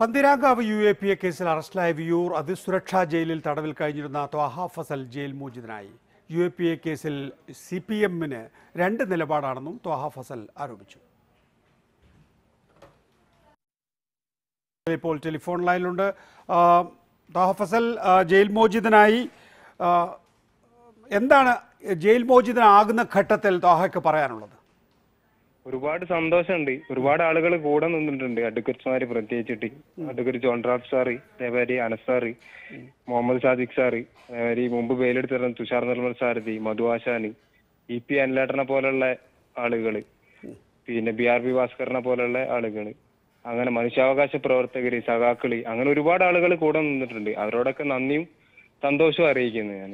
Pantheerankavu U A P A കേസിൽ അറസ്റ്റിലായ വിയൂർ അതിസുരക്ഷാ ജയിലിൽ തടവിൽ കഴിഞ്ഞിരുന്ന ത്വാഹ ഫസൽ ജയിൽ മോചിതനായി. യു എ പി എ കേസിൽ സി പി എമ്മിന് രണ്ട് നിലപാടാണെന്നും ത്വാഹ ഫസൽ ആരോപിച്ചു. ഇപ്പോൾ ടെലിഫോൺ ലൈനിലുണ്ട്. ത്വാഹ ഫസൽ ജയിൽ മോചിതനായി. എന്താണ് ജയിൽ മോചിതനാകുന്ന ഘട്ടത്തിൽ ത്വാഹയ്ക്ക് പറയാനുള്ളത്? ഒരുപാട് സന്തോഷമുണ്ട്. ഒരുപാട് ആളുകൾ കൂടെ നിന്നിട്ടുണ്ട്. അഡ്വക്കറ്റ്മാര് പ്രത്യേകിച്ചിട്ട്. ജോൺ റാബ് സാറ് അതേമാതിരി അനസ് സാറ് മുഹമ്മദ് സാദിഖ് സാറ് അതേമാതിരി മുമ്പ് വെയിലെടുത്തിരുന്ന തുഷാർ നിർമ്മൽ സാരഥി മധുവാശാനി ഇ പി അനിലേട്ടനെ പോലുള്ള ആളുകൾ പിന്നെ ബി ആർ ബി ഭാസ്കറിനെ പോലുള്ള ആളുകൾ അങ്ങനെ മനുഷ്യാവകാശ പ്രവർത്തകര് സഖാക്കൾ അങ്ങനെ ഒരുപാട് ആളുകൾ കൂടെ നിന്നിട്ടുണ്ട്. അവരോടൊക്കെ നന്ദിയും സന്തോഷവും അറിയിക്കുന്നു ഞാൻ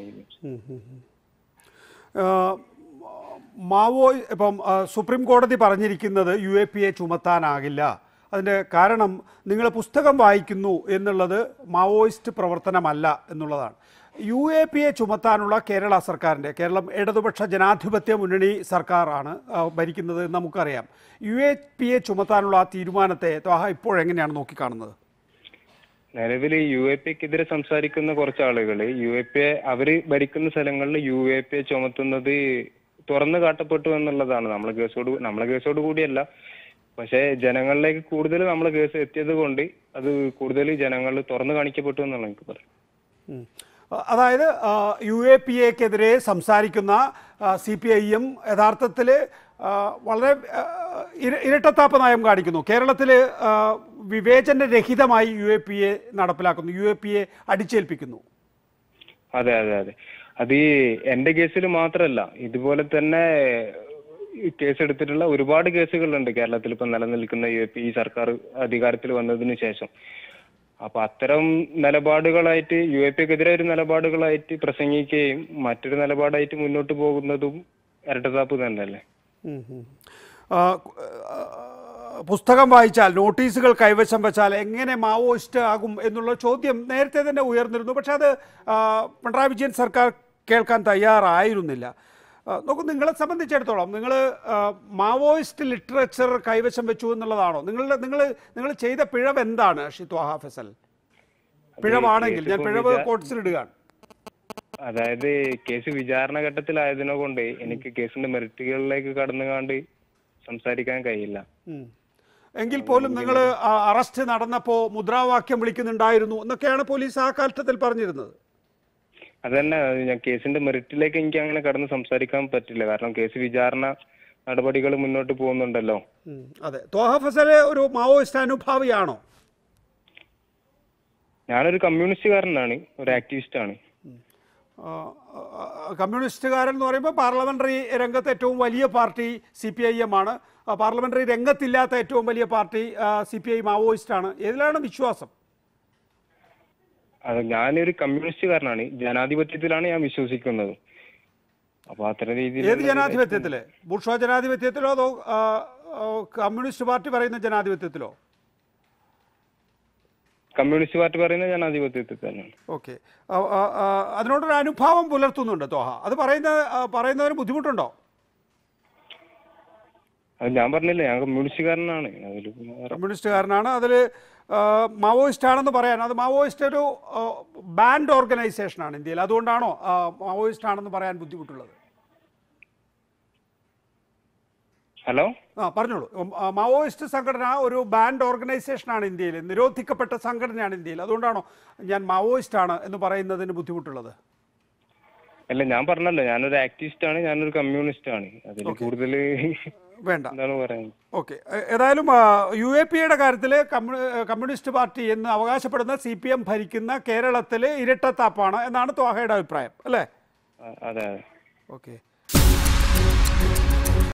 മാവോ ഇപ്പം സുപ്രീം കോടതി പറഞ്ഞിരിക്കുന്നത് യു എ പി എ ചുമത്താനാകില്ല. അതിന്റെ കാരണം നിങ്ങൾ പുസ്തകം വായിക്കുന്നു എന്നുള്ളത് മാവോയിസ്റ്റ് പ്രവർത്തനമല്ല എന്നുള്ളതാണ്. യു എ പി എ ചുമത്താനുള്ള കേരള സർക്കാരിന്റെ കേരളം ഇടതുപക്ഷ ജനാധിപത്യ മുന്നണി സർക്കാരാണ് ഭരിക്കുന്നത് നമുക്കറിയാം. യു എ പി എ ചുമത്താനുള്ള ആ തീരുമാനത്തെ ഇപ്പോഴെങ്ങനെയാണ് നോക്കിക്കാണുന്നത്? നിലവിൽ യു എ പിക്കെതിരെ സംസാരിക്കുന്ന കുറച്ച് ആളുകൾ യു എ പി എ അവർ ഭരിക്കുന്ന സ്ഥലങ്ങളിൽ യു എ പി എ ചുമത്തുന്നത് തുറന്നു കാട്ടപ്പെട്ടു എന്നുള്ളതാണ്. നമ്മൾ കേസോട് നമ്മളെ കേസോട് കൂടിയല്ല. പക്ഷേ ജനങ്ങളിലേക്ക് കൂടുതൽ നമ്മൾ കേസ് എത്തിയത് കൊണ്ട് അത് കൂടുതൽ ജനങ്ങൾ തുറന്നു കാണിക്കപ്പെട്ടു എന്നുള്ള എനിക്ക് പറയാം അതായത് യു എ പി എക്കെതിരെ സംസാരിക്കുന്ന സി പി ഐ എം യഥാർത്ഥത്തിൽ വളരെ ഇരട്ടത്താപ്പ് നയം കാണിക്കുന്നു. കേരളത്തിൽ വിവേചന രഹിതമായി യു എ പി എ നടപ്പിലാക്കുന്നു. യു എ പി എ അടിച്ചേൽപ്പിക്കുന്നു. അതെ അതെ അതെ. അത് ഈ എന്റെ കേസിൽ മാത്രമല്ല ഇതുപോലെ തന്നെ കേസ് എടുത്തിട്ടുള്ള ഒരുപാട് കേസുകളുണ്ട് കേരളത്തിൽ ഇപ്പൊ നിലനിൽക്കുന്ന ഈ സർക്കാർ അധികാരത്തിൽ വന്നതിന് ശേഷം. അപ്പൊ അത്തരം നിലപാടുകളായിട്ട് യു എ പിക്കെതിരെ ഒരു നിലപാടുകളായിട്ട് പ്രസംഗിക്കുകയും മറ്റൊരു നിലപാടായിട്ട് മുന്നോട്ട് പോകുന്നതും ഇരട്ടത്താപ്പ് തന്നെയല്ലേ? പുസ്തകം വായിച്ചാൽ നോട്ടീസുകൾ കൈവശം വെച്ചാൽ എങ്ങനെ മാവോയിസ്റ്റ് ആകും എന്നുള്ള ചോദ്യം നേരത്തെ തന്നെ ഉയർന്നിരുന്നു. പക്ഷേ അത് പിണറായി വിജയൻ സർക്കാർ കേൾക്കാൻ തയ്യാറായിരുന്നില്ല. നോക്കൂ നിങ്ങളെ സംബന്ധിച്ചിടത്തോളം നിങ്ങൾ മാവോയിസ്റ്റ് ലിറ്ററേച്ചർ കൈവശം വെച്ചു എന്നുള്ളതാണോ? നിങ്ങളുടെ നിങ്ങൾ നിങ്ങൾ ചെയ്ത പിഴവ് എന്താണ് ഷിത്വാഹ ഫസൽ പിഴവാണെങ്കിൽ ഞാൻ പിഴവ് കോട്സിലിടുകയാണ് അതായത് കേസ് വിചാരണ ഘട്ടത്തിലായതിനെ കൊണ്ട് എനിക്ക് കേസിന്റെ മെറിറ്റുകളിലേക്ക് കടന്നുകാണ്ട് സംസാരിക്കാൻ കഴിയില്ല. എങ്കിൽ പോലും നിങ്ങൾ അറസ്റ്റ് നടന്നപ്പോൾ മുദ്രാവാക്യം വിളിക്കുന്നുണ്ടായിരുന്നു എന്നൊക്കെയാണ് പോലീസ് ആ കാലഘട്ടത്തിൽ പറഞ്ഞിരുന്നത്. അതന്നെ ഞാൻ കേസിന്റെ മെറിറ്റിലേക്ക് എനിക്ക് അങ്ങനെ കടന്ന് സംസാരിക്കാൻ പറ്റില്ല. കാരണം കേസ് വിചാരണ നടപടികൾ മുന്നോട്ട് പോകുന്നുണ്ടല്ലോ. അതെ. തോഹ ഫസൽ ഒരു മാവോയിസ്റ്റ് അനുഭാവിയാണോ? ഞാനൊരു കമ്മ്യൂണിസ്റ്റുകാരനാണ്. ഒരു ആക്ടിവിസ്റ്റ് ആണ് കമ്മ്യൂണിസ്റ്റുകാരൻ എന്ന് പറയുമ്പോൾ പാർലമെന്ററി രംഗത്ത് ഏറ്റവും വലിയ party C P I M ആണ്. പാർലമെന്ററി പാർലമെന്ററി രംഗത്തില്ലാത്ത ഏറ്റവും വലിയ പാർട്ടി സി പി ഐ മാവോയിസ്റ്റാണ്. ആണ് ഏതിലാണ് വിശ്വാസം? അതെ ഞാനൊരു കമ്മ്യൂണിസ്റ്റുകാരനാണ്. ജനാധിപത്യത്തിലാണ് ഞാൻ വിശ്വസിക്കുന്നത്. അപ്പൊ അത്തരം രീതിയിൽ ഏത് ജനാധിപത്യത്തിൽ? ബുഷോ ജനാധിപത്യത്തിലോ അതോ കമ്മ്യൂണിസ്റ്റ് പാർട്ടി പറയുന്ന ജനാധിപത്യത്തിലോ? കമ്മ്യൂണിസ്റ്റ് പാർട്ടി പറയുന്ന ജനാധിപത്യത്തിൽ തന്നെയാണ്. ഓക്കെ. അതിനോടൊരു അനുഭാവം പുലർത്തുന്നുണ്ട് തോഹ. അത് പറയുന്ന പറയുന്നതിന് ബുദ്ധിമുട്ടുണ്ടോ? അത് ഞാൻ പറഞ്ഞില്ല ഞാൻ കമ്മ്യൂണിസ്റ്റുകാരനാണ്. കമ്മ്യൂണിസ്റ്റുകാരനാണ്. അതിൽ മാവോയിസ്റ്റ് ആണെന്ന് പറയാൻ അത് മാവോയിസ്റ്റ് ഒരു ബാൻഡ് ഓർഗനൈസേഷനാണ് ഇന്ത്യയിൽ. അതുകൊണ്ടാണോ മാവോയിസ്റ്റ് ആണെന്ന് പറയാൻ ബുദ്ധിമുട്ടുള്ളത്? ഹലോ ആ പറഞ്ഞോളൂ. മാവോയിസ്റ്റ് സംഘടന ഒരു ബാൻഡ് ഓർഗനൈസേഷൻ ആണ് ഇന്ത്യയിൽ. നിരോധിക്കപ്പെട്ട സംഘടനയാണ് ഇന്ത്യയിൽ. അതുകൊണ്ടാണോ ഞാൻ മാവോയിസ്റ്റ് ആണ് എന്ന് പറയുന്നതിന് ബുദ്ധിമുട്ടുള്ളത്? അല്ല ഞാൻ പറഞ്ഞല്ലോ. ഞാനൊരു ആക്ടിവിസ്റ്റ് ആണ് ഞാനൊരു കമ്മ്യൂണിസ്റ്റ് ആണ് അതിൽ കൂടുതൽ വേണ്ട. ഓക്കെ. ഏതായാലും യു എ പി യുടെ കാര്യത്തിൽ കമ്മ്യൂണിസ്റ്റ് പാർട്ടി എന്ന് അവകാശപ്പെടുന്ന സി പി എം ഭരിക്കുന്ന കേരളത്തിലെ ഇരട്ടത്താപ്പാണ് എന്നാണ് ത്വാഹയുടെ അഭിപ്രായം. അല്ലേ? അതെ. ഓക്കെ.